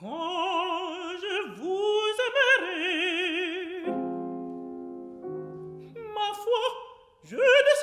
Quand je vous aimerai, ma foi, je ne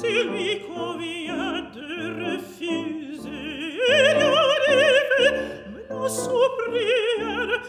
s'il lui convient nos souprières,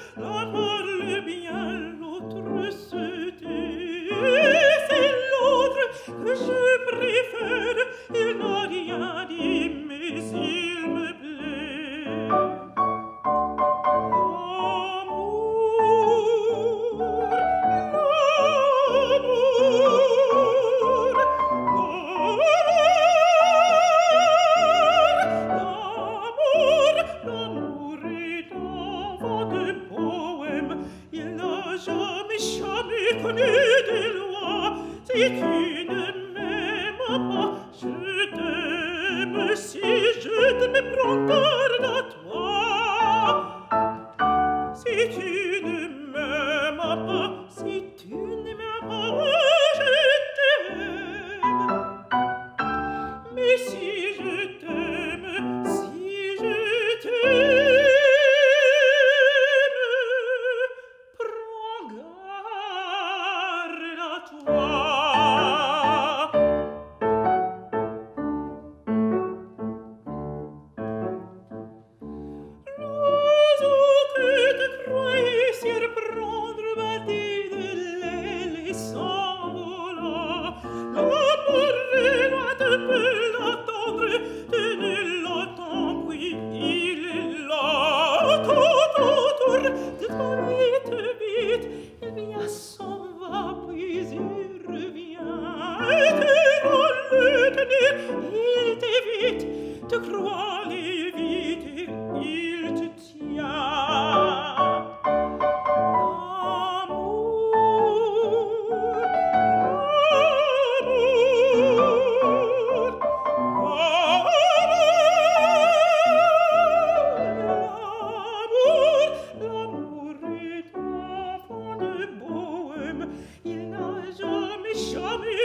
Si je te me pronto cruel